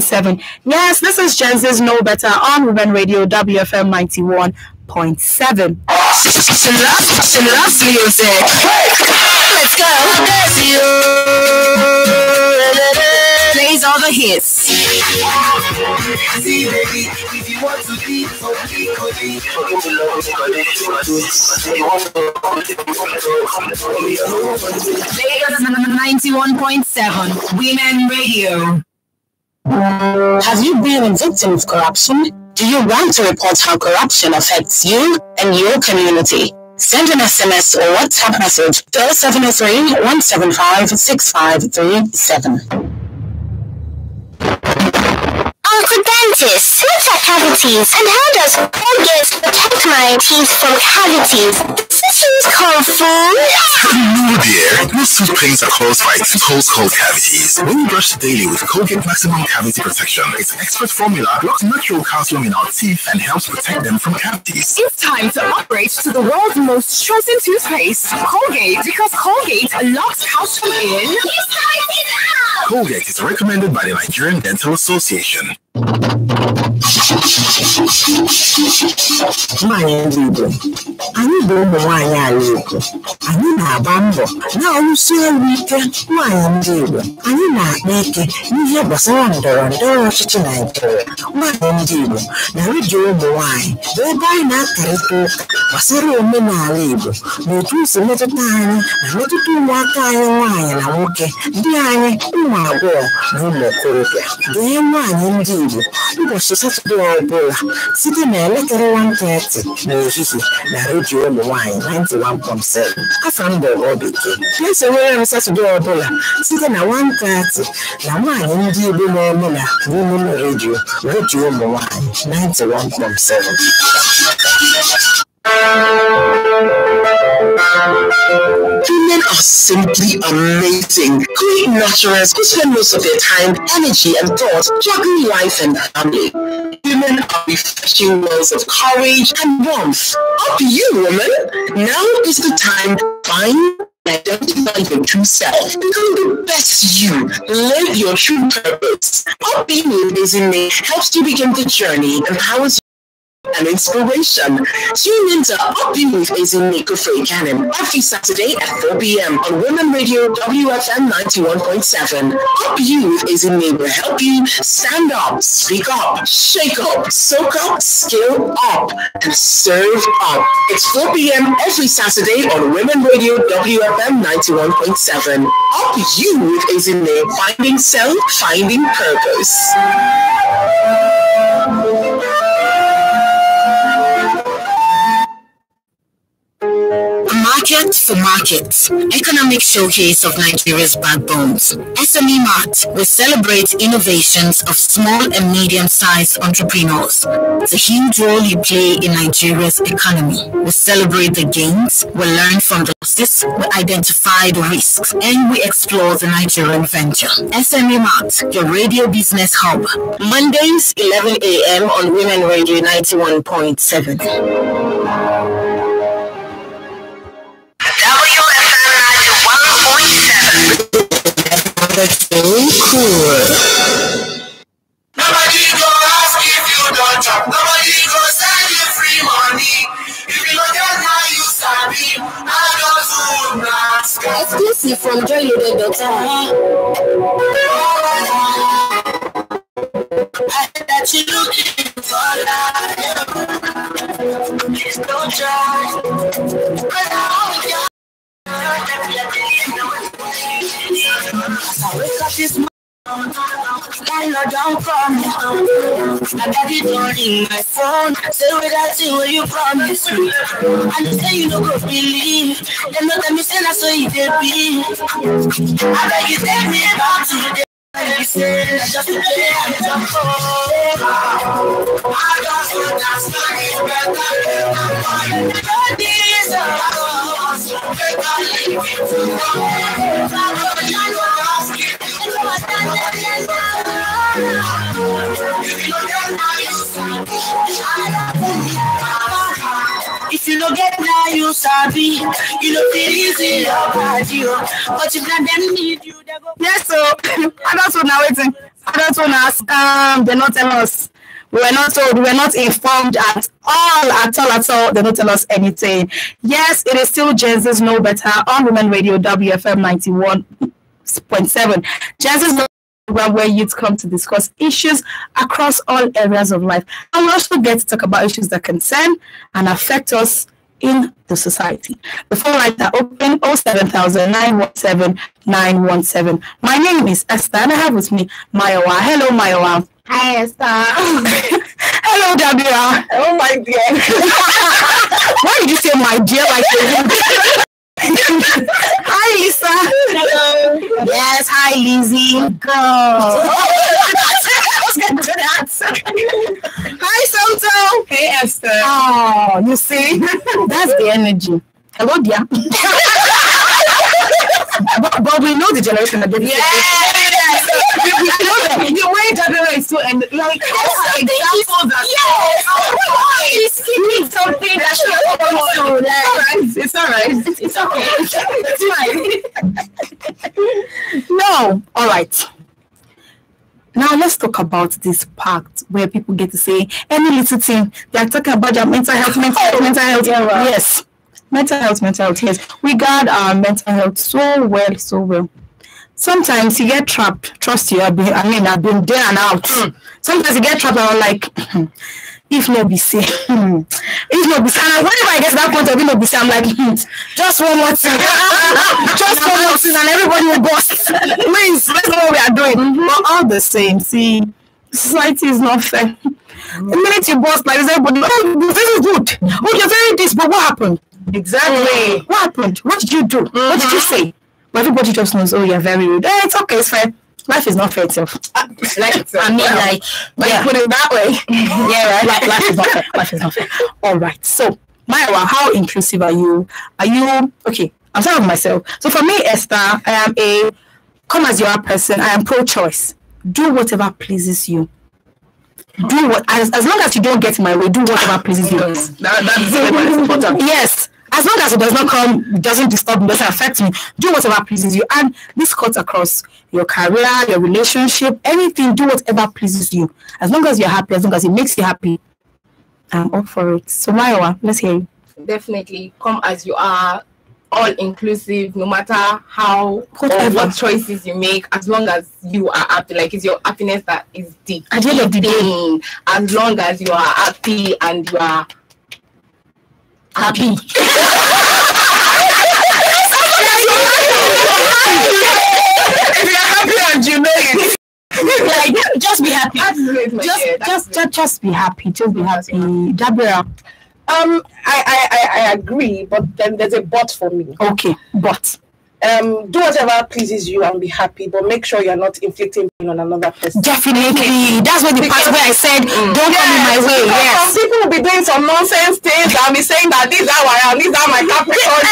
seven. Yes, this is Gen Z's Know Better on Women Radio WFM ninety one point seven. She loves, she loves music. Let's go. Plays all the hits. Ninety one point seven. Women Radio. Have you been a victim of corruption? Do you want to report how corruption affects you and your community? Send an SMS or WhatsApp message to 0703 175 6537. Uncle Dentist, cavities and how does Colgate protect my teeth from cavities? This use Kung Fu? No, dear. Most toothpaste are caused by two holes called cavities. When you brush daily with Colgate Maximum Cavity Protection, its expert formula blocks natural calcium in our teeth and helps protect them from cavities. It's time to upgrade to the world's most chosen toothpaste, Colgate, because Colgate locks calcium in. Colgate is recommended by the Nigerian Dental Association. Nwaanyị ndị Igbo anyị bụ ụmụ nwaanyị ala Igbo. Anyị na-agba mbọ na-arụsi ọrụ ike nwaanyị ndị Igbo. Anyị na-akpa ike n'ihe gbasara ndọrọ ndọrọ ọchịchị Naịjirịa. Nwaanyị ndị Igbo na redio ụmụ nwaanyị bụ ebe anyị na-akarịta ụka. Gbasara omenala Igbo na otu si metụta anyị na metụta ụmụaka anyị nwaanyị na nwoke di anyị ụmụ agbọghọ na ụmụ okorobịa. Gee nwaanyị ndị Igbo ụbọchị Satọde ọbụla site na elekere 1:30 n'ehihie na redio ụmụ nwaanyị 91.7 afọ mbụ bekee na-esonyere m Satọde ọbụla site na 1:30 na nwaanyị ndị Igbo na-eme na n'ime redio redio ụmụ nwaanyị 91.7 are simply amazing. Great nurturers who spend most of their time, energy, and thought juggling life and family. Women are refreshing wells of courage and warmth. Up you, woman! Now is the time to find identify your true self. Become the best you. Live your true purpose. Up you Amazing Me helps you begin the journey, empowers you and inspiration. Tune into Up You with Ezine Kufre Cannon every Saturday at 4 p.m. on Women Radio WFM 91.7. Up You with Ezine will help you stand up, speak up, shake up, soak up, scale up, and serve up. It's 4 p.m. every Saturday on Women Radio WFM 91.7. Up You with Ezine, finding self, finding purpose. Market for Markets, economic showcase of Nigeria's backbones. SME Mart will celebrate innovations of small and medium-sized entrepreneurs. The huge role you play in Nigeria's economy. We celebrate the gains, we learn from the losses, we identify the risks, and we explore the Nigerian venture. SME Mart, your radio business hub. Mondays, 11 a.m. on Women Radio 91.7. Exclusive from for life. Please don't I wake up this morning. Landlord don't. I got it on in my phone. Say without you, will you promise me? And you say you no go believe. Them not tell me say that's so you dey be. I beg you take me back to the day. You say just a day and jump over. I just want that story better. I'm going to this. If you don't get now, you sabi. You know feel easy your body, but if not them need you, they go. Yes, so that's what now waiting. Adult owners, um, they not tell us. We were not told, we were not informed at all, at all, at all. They don't tell us anything. Yes, it is still Gen Z's Know Better on Women Radio WFM 91.7. Gen Z's Know program where youth come to discuss issues across all areas of life. And we also get to talk about issues that concern and affect us in the society. The phone lines are open 07000 917 My name is Esther and I have with me Mayowa. Hello, Mayowa. Hi, Esther. Hello, Dabira. Oh, my dear. Why did you say my dear like Hi, Lisa. Hello. Yes, hi, Lizzie. Girl. Hi, Santo. Hey, Esther. Oh, you see, that's the energy. Hello, dear. but, but we know the generation that did Yes. we, we know that. Your way Dabira is so and like examples that Yes. he's skipping something that should have also like it's alright. It's okay. It's fine. No. All right. Now let's talk about this pact where people get to say any little thing. They are talking about their mental health, mental health, mental health. Yes. Mental health, mental health. Yes. We guard our mental health so well, so well. Sometimes you get trapped. Trust you, I've been, I mean, I've been there and out. Hmm. Sometimes you get trapped and I'm like, if not be say, if not be say, and whenever I get to that point of if not be say, I'm like, hmm, just one more thing, just one more thing, and everybody will bust. Please, let's know what we are doing. Mm-hmm. But all the same, see, society is not fair. The minute you bust like this, everybody, oh, this is good. Oh, you're saying this, but what happened? Exactly. What happened? What did you do? What did you mm-hmm. say? But everybody just knows, oh, you're very rude. Eh, it's okay, it's fine. Life is not fair itself. Like I mean, like, yeah. put it that way. yeah, right. Life, life is not fair. Life is not fair. All right. So, Myra, how inclusive are you? Are you okay? I'm talking of myself. So for me, Esther, I am a come as you are person. I am pro-choice. Do whatever pleases you. Do what as, as long as you don't get in my way. Do whatever pleases you. That, that's important. Yes. As long as it does not come, it doesn't disturb me, doesn't affect me, do whatever pleases you. And this cuts across your career, your relationship, anything, do whatever pleases you. As long as you're happy, as long as it makes you happy, I'm all for it. So, Mayowa, let's hear you. Definitely come as you are, all inclusive, no matter how or Whatever. what choices you make, as long as you are happy. Like it's your happiness that is the At the end of the day. As long as you are happy and you are Happy. if you're happy and you know it. like, just be happy. Absolutely, Just, dear, just, just, just be happy. Just be happy. Dabira. Um, I, I, I, I agree, but then there's a but for me. Okay, but Um, do whatever pleases you and be happy, but make sure you're not inflicting pain on another person. definitely. That's what the part where I said, don't come in my way. Because Yes. Some people will be doing some nonsense things and be saying that these are why I'm, these are my Capricorn.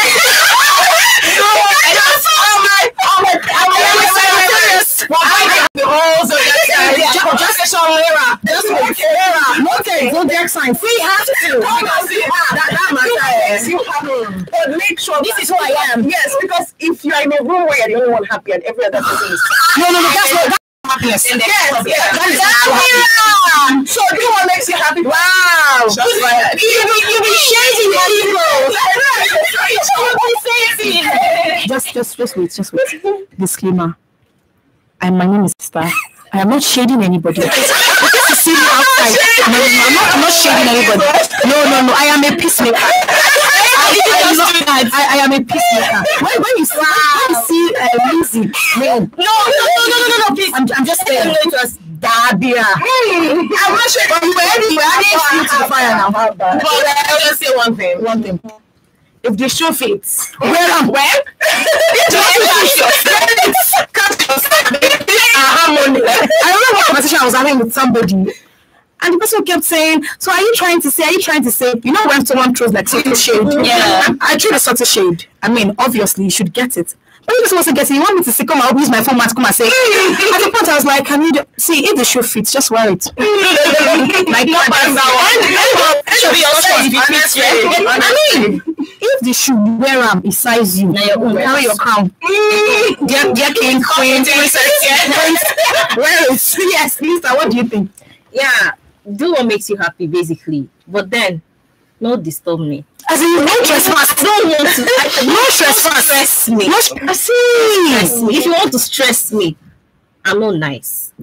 so, I just, I'm like, I'm like, I'm like, serious. The whole zodiac sign. Just, just Just Lera. Just Lera. okay, zodiac sign. See, have to. that, that matters. You have to. But make sure This is who I am. Yes, because if you're in a room where you're the only one happy and every other person is No, no, no. That's not. That's happiness. Yes, yes. That is happiness. So do what makes you happy. Wow. Just like You be, you be shading people. Just, just, just wait, just wait. Disclaimer. I, my name is Star. I am not shading anybody. You see me outside. No, no, I'm not, I'm not shading anybody. No, no, no. I am a peacemaker. I, I, am not, I, I am a peacemaker. When, when you see, when you see uh, music, no, no, no, no, no, no, no, please. I'm, I'm just saying. Dabira. I'm not sure But you were adding, you were adding fuel to fire now. But I'll just say one thing. One thing. If the shoe fits, Where am well, harmony. I remember one conversation I was having with somebody, and the person kept saying, "So are you trying to say? Are you trying to say? You know when someone throws like subtle shade? Yeah. I threw the subtle shade. I mean, obviously you should get it." You just want to get it. You want me to say, come and use my phone to come and say. At the point, I was like, can you do- see if the shoe fits, just wear it. like, not bad that one. Should be your size if it fits. I mean, if the shoe wear am e size you, carry your crown. Dear, dear king, queen, princess, prince, wear it. Yes, Lisa, what do you think? Yeah, do what makes you happy, basically. But then, no disturb me. As in, no trespass. Don't want to. No trespass. stress me. No tr- stress me. If you want to stress me, I'm not nice.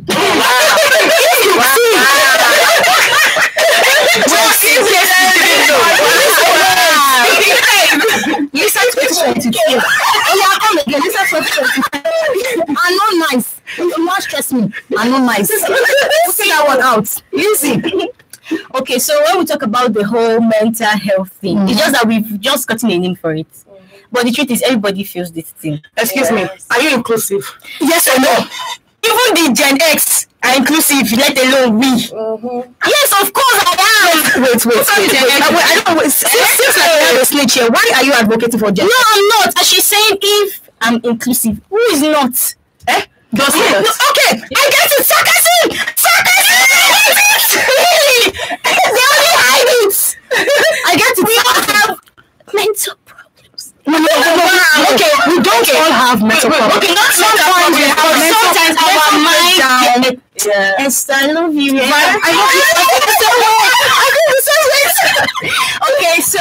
Lisa 2022. Oh, yeah, come again. Lisa 2022. I'm not nice. If you not stress me, I'm not nice. Put that one out. Easy. Okay, so when we talk about the whole mental health thing, it's just that we've just gotten a name for it. But the truth is, everybody feels this thing. Excuse me. Are you inclusive? Yes or no? Even the Gen X are inclusive, let alone we. Yes, of course I am. Wait, wait, wait. wait. I, wait, I don't. Wait. Since, you have a snitch here, why are you advocating for No, gender? I'm not. And she's saying if I'm inclusive, who is not? Eh? Okay, I guess it's sarcasm! Sarcasm! really? It's! I guess it's We all have mental problems. No, no, no, no. Okay, we don't okay. all have mental problems. Okay, not sometimes sometimes our mind down. Yeah. Yes, I love you. Yeah. I. I. I okay, so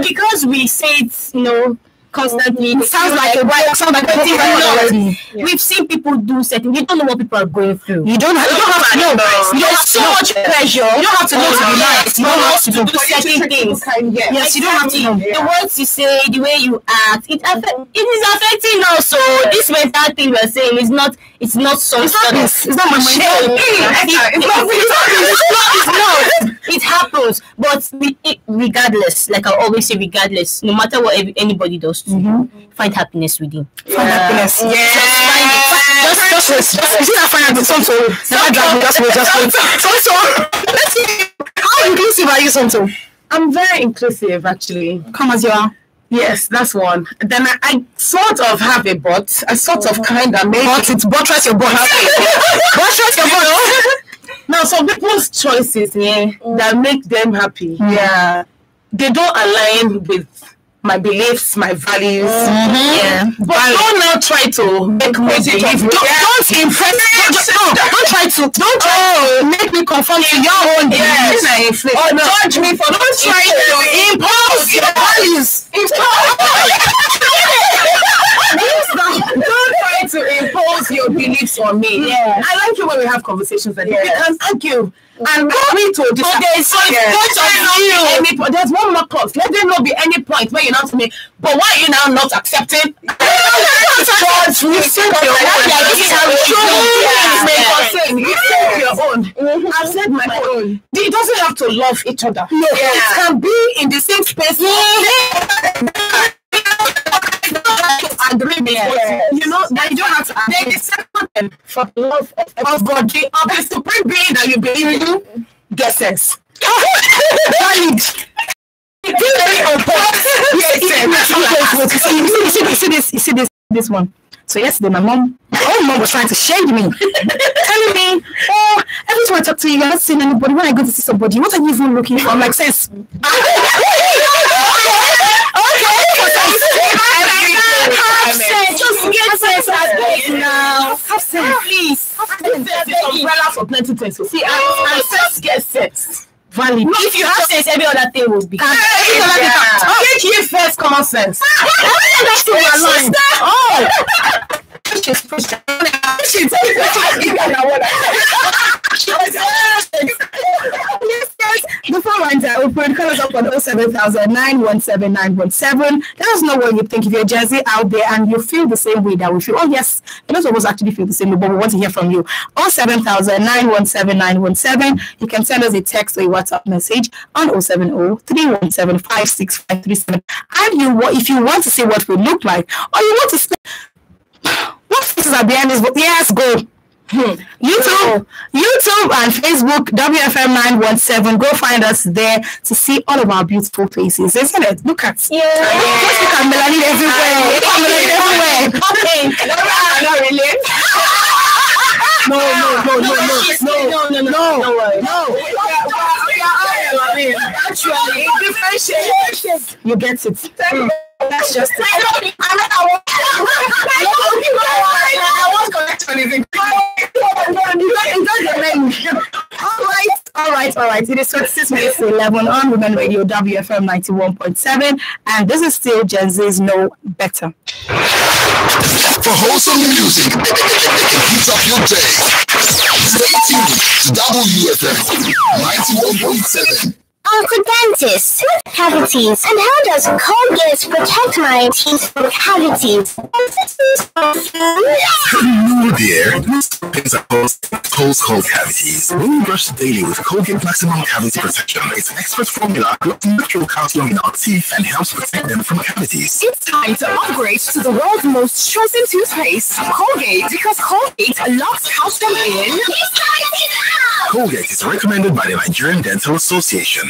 because we say it's no constantly, It sounds like a right. Sounds like a But it's right not. already. We've seen people do certain. You don't know what people are going through. You don't have. You don't have to know. You don't so have much pressure. You don't have to know to be nice. You don't have to do certain things. Yes, you don't have to know. The words you say, the way you act, it affect, it is affecting us. So this mental thing we're saying is not it's not some It's not. It's not my shame. it- It's not. It's not. it's not. It happens, but regardless, like I always say, regardless, no matter what anybody does to you, find happiness within. Find happiness. Just find it. Just, just, just, just, find happiness. Some so never drag me. Just wait, just wait. Some so. Let's see. How inclusive are you, some? I'm very inclusive, actually. Come as you are. Yes, that's one. Then I, I sort of have a but. I sort of kind of maybe. But it's buttress your butt. buttress your butt. Now, some people's choices, yeah, that make them happy, Mm. yeah, they don't align with my beliefs, my values. Mm-hmm. Yeah. But don't now try to make me believe. Don't, don't impress. Don't, don't, don't try to. Don't try to make me conform to your own Yes. beliefs. Or judge me for don't try to impose your values. to doing for me. Yeah. I like it when we have conversations like yeah. this. Thank you. And we need to decide. Okay, so there's, there's one more clause. Let there not be any point where you ask to me, but why are you now not accepting? because you said your own. You say your own. I said my own. It doesn't have to love each other. No, yeah. it can be in the same space. Yeah. Agree with what you know that you don't have to. The second and for the love of, of God, the of the supreme being that you believe in, get sense. Valid. See, you see this, you see this, this one. So yesterday, my mom, my own mom was trying to shade me, telling me, "Oh, every time I talk to you, you're not seeing anybody. When I go to see somebody, what are you even looking for?" I'm like, "Sis, absent. Please, absent. umbrella for plenty things. See, I, I just get sex. Valid. No, if you have sense, every other thing will be. Can, every yeah. other thing can. Take first common sense. That's what you're lying. Oh. She's pushing. She's taking the time. Phone lines are open. Call us up on 07000 917 917. Let us know what you think. If you're Jersey out there and you feel the same way that we feel, oh, yes, a lot of us actually feel the same way, but we want to hear from you. 07000 917 917. You can send us a text or a WhatsApp message on 070 317 56537. And you, if you want to see what we look like, or you want to see what faces are behind this? Yes, go. Hmm. YouTube, YouTube and Facebook, WFM 917. Go find us there to see all of our beautiful faces, isn't it? Look at Yeah. Just look at Melanie everywhere. Look at Melanie everywhere. Okay. not really. No, no, no, no, no, no, no, no, no, no, no worry. no. Eventually, it differentiates. You get it. Hmm. That's just it. I don't, I don't, I won't, I won't correct anything. All right, all right, all right. It is 26 minutes to 11 on Women Radio WFM 91.7, and this is still Gen Z's Know Better. For wholesome music and heat up your day, stay tuned to WFM 91.7. Uncle Dentist, tooth cavities, and how does Colgate protect my teeth from cavities? Hello there. Things are close, close cold cavities. When you brush daily with Colgate Maximum Cavity Protection, its an expert formula blocks natural calcium in our teeth and helps protect them from cavities. It's time to upgrade to the world's most chosen toothpaste, Colgate, because Colgate locks calcium in. Colgate is recommended by the Nigerian Dental Association.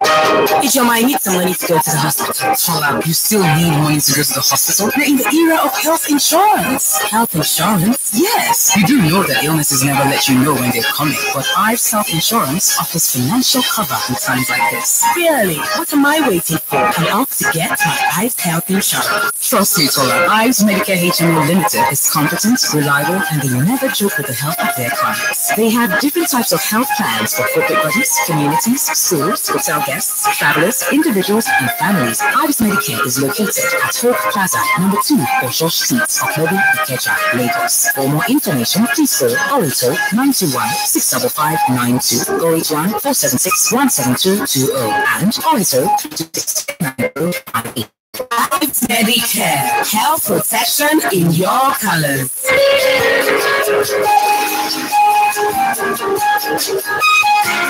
Ijoma, I need some money to go to the hospital. Tola, you still need money to go to the hospital? We're in the era of health insurance. Health insurance? Yes. You do know that illnesses never let you know when they're coming, but Ives Health Insurance offers financial cover in times like this. Really? What am I waiting for? I'm off to get my Ives Health Insurance. Trust me, Tola. Ives Medicare HMO Limited is competent, reliable, and they never joke with the health of their clients. They have different types of health plans for corporate bodies, communities, schools, hotel guests, travelers, individuals, and families. Ives Medicare is located at Hope Plaza, number 2, Osho Street, Oklobi, Ikeja, Lagos. For more information, please call Orito 921 655 92, Orito 476 17220, and Orito 269 Ives Medicare, health protection in your colors.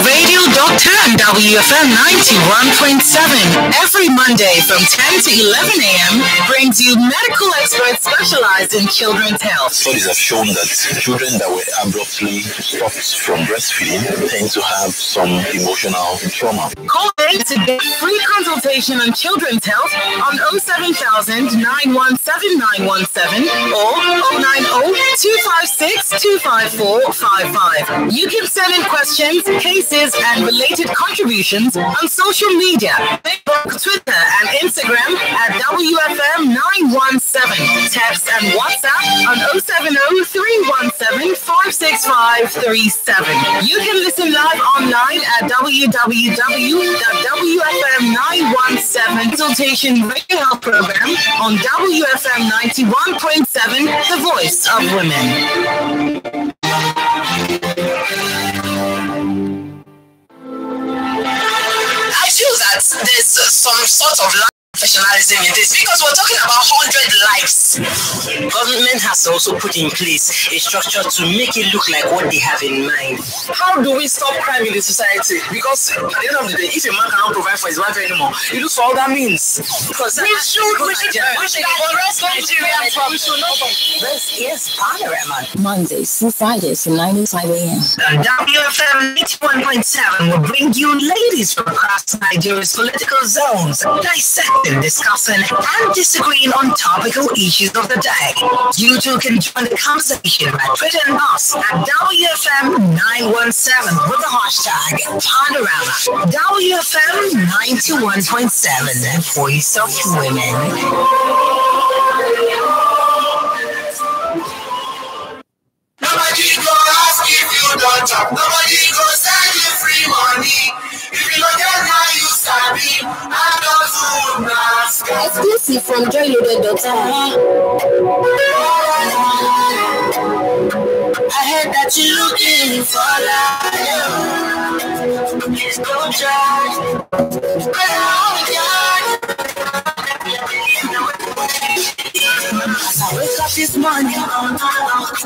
Radio Doctor and WFM 91.7 every Monday from 10 to 11 a.m. brings you medical experts specialized in children's health. Studies have shown that children that were abruptly stopped from breastfeeding tend to have some emotional trauma. Call in to get free consultation on children's health on 07000 917 917 or 090 256 25455. You can send in questions, and related contributions on social media Facebook, Twitter, and Instagram at WFM917. Text and WhatsApp on 070 317 56537. You can listen live online at www.wfm917 consultation radio health program on WFM 91.7, the voice of women. There's some sort of professionalism in this because we're talking about 100 lives. Government has also put in place a structure to make it look like what they have in mind. How do we stop crime in the society? Because at the end of the day, if a man cannot provide for his wife anymore, he looks for other means. Because We should, we should, we should arrest Nigeria from This is Panorama. Mondays through Fridays from 9 to 5 a.m. WFM 81.7 will bring you ladies from across Nigeria's political zones, dissecting, discussing, and disagreeing on topical issues of the day. You too can join the conversation by tweeting us at WFM 917 with the hashtag Panorama. WFM 91.7, Voice of Women. Nobody go ask if you don't chop. Nobody go send you free money. If you don't get how you sabi, I don't do mask. Exclusive from joyloaded.com. I heard that you're looking for life. Please don't try. As I wake up this morning,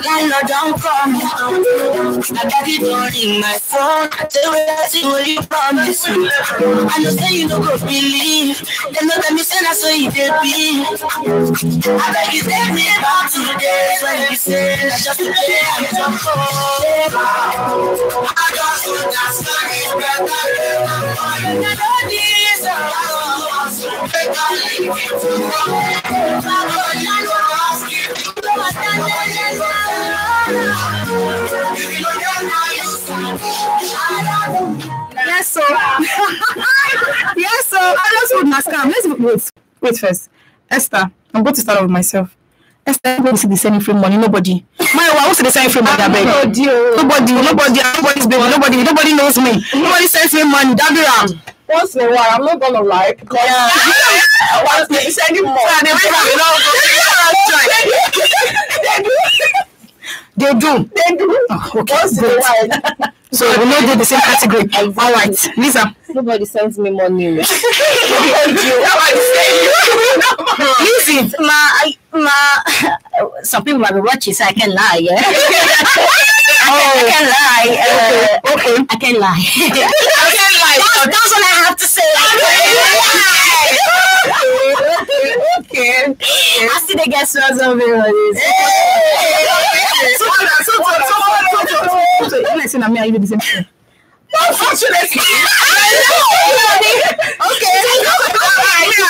landlord don't call me. I got it on my phone. Tell me that thing what you promise me. I know say you no go believe. They know that me say that's what you did be. I beg you take me back to the days when you said that just today I'm jump I just want that story better than I know this. Yes, so yes, so I just would mask am. Let's wait, wait first. Esther, I'm going to start off with myself. Esther, everybody see the sending free money. Nobody. My wife, who's the sending free money? Abeg. Nobody, nobody, nobody's baby, nobody, nobody knows me. Nobody sends me money. Dabira. Once in a while, I'm not gonna lie because once they send you more. They do. They do. Oh, okay, Once in a while. So we know they're the same category. All right, Lisa. Nobody sends me more news. money. Listen, Ma, I, ma, some people might be watching, so I can lie, yeah? I can oh. lie. Uh, okay. I can lie. I can lie. That's, that's what I have to say. okay. I still they get stressed over this. So, so, so, so, so, so, so, you that me and you do the same thing? Unfortunately. Okay.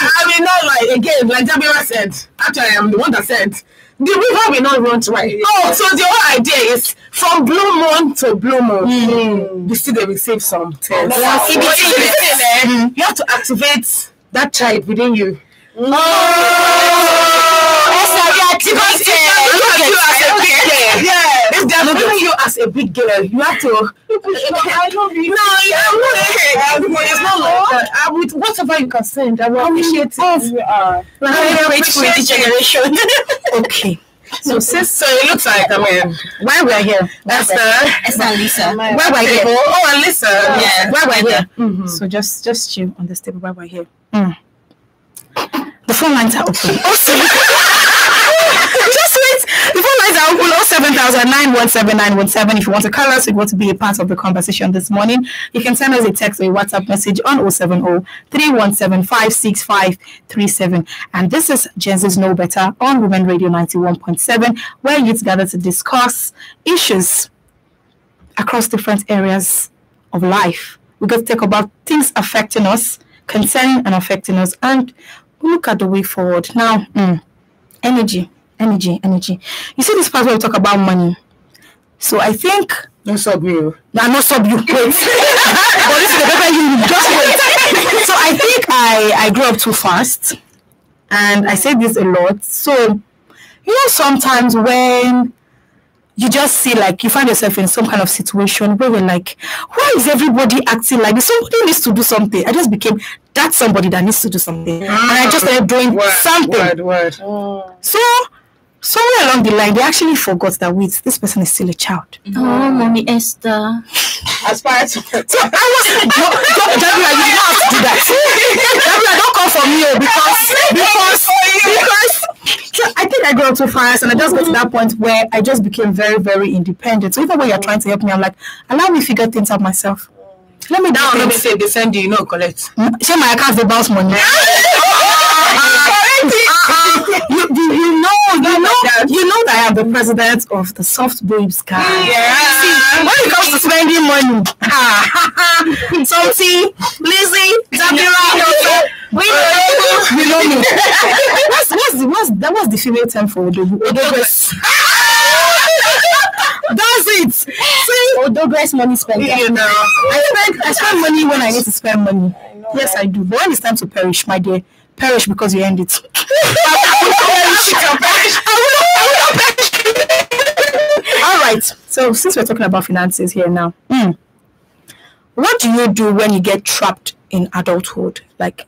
I mean, not like again, like Jabira said. Actually, I'm the one that said the river will not run dry. Oh, so the whole idea is from blue moon to blue moon. The still they will save some. Wow. In between, eh, You have to activate that child within you. Because if they look at you as a big girl, yeah, if they are looking at you as a big girl, you have to. I love you. No, yeah, it's not like that. I would whatever you can send. I will appreciate it. You are. I'm grateful in this generation. Okay. So, sis, so it looks like I mean, Why we are here? Esther, Esther and Lisa. Why we're here? Oh, and listen, Yeah. Why we're here? Mhm. So just just chill on this table while we're here. Mm. The phone lines are open. Also, just wait. The phone lines are open. 07000 If you want to call us, if you want to be a part of the conversation this morning, you can send us a text or a WhatsApp message on 070 317 And this is Gen Z's Know Better on Women Radio 91.7, where youth gather to discuss issues across different areas of life. We're going to talk about things affecting us, concerning and affecting us, and look at the way forward. Now, mm, energy, energy, energy. You see this part where we talk about money. So I think no sub you. Oh. Nah, no sub you. Wait. but this is the paper you just wait. so I think I I grew up too fast, and I say this a lot. So you know sometimes when you just see like you find yourself in some kind of situation where we're like, why is everybody acting like this? Somebody needs to do something. I just became that somebody that needs to do something, and I just started doing something. Word, word. So somewhere along the line, they actually forgot that wait, this person is still a child. Oh, mommy Esther. Aspire to. So I was no, don't, Dabira, you don't have to do that. Dabira, don't come for me oh, because because because so I think I grew up too fast and I just got to that point where I just became very, very independent. So even when you're trying to help me, I'm like, allow me figure things out myself. Let me Now, down. let me say they send you, you know, collect. Mm, share my account, they bounce money. Uh, uh, you, you, you know, you know, you know that I am the president of the soft babes guy. Yeah. See, when it comes to spending money, Salty, Lizzie, Zabira, we know, you know me. What's what's the what's that was the female term for Odogwu? Odogres. That's it. See, Odogres money spender. you know, I spend I spend money when I need to spend money. Yes, I do. But when it's time to perish, my dear, perish because you earned it. So since we're talking about finances here now, hmm, what do you do when you get trapped in adulthood? Like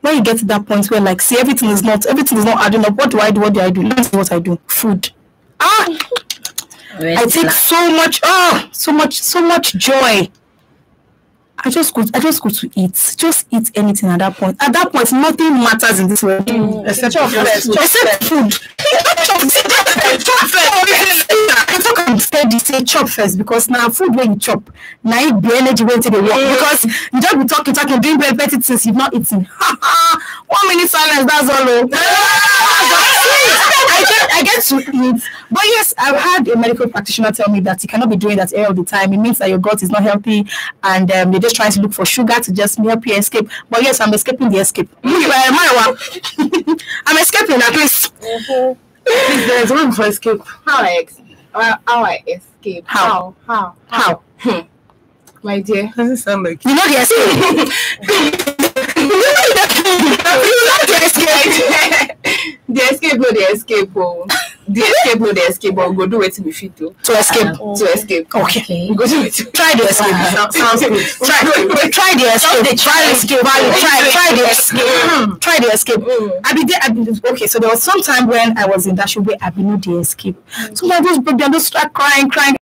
when you get to that point where like see everything is not everything is not adding up. What do I do? What do I do? Let me see what I do. Food. Ah I take so much oh so much so much joy. I just go I just go to eat. Just eat anything at that point. At that point, nothing matters in this world. Except Chop food. first. Except food. Chop first. Chop first. I talk am steady say chop first because na food wey you chop na it be energy wey take dey work because you just be talking talking doing petty things you've not eaten. One minute silence that's all o. I get I get to eat but yes I've had a medical practitioner tell me that you cannot be doing that all the time it means that your gut is not healthy and um, they're just trying to look for sugar to just help you escape but yes I'm escaping the escape. I'm escaping at least. There's room for escape. Alex, Uh, how I escape? How? How? How? Hmm. My dear. Doesn't sound like You know the escape. the escape. the escape, no, the escape. Oh. The escape, no, the escape. But we go do it to be fit to. to escape. Ah, to escape. Okay. We go do it. Try the escape. Ah. Sounds good. Try, try the escape. Mm. Try the escape. Try, try the escape. Try the escape. I be there. I be okay. So there was some time when I was in that show where I be know the escape. Mm. So I just broke down, just start crying, crying.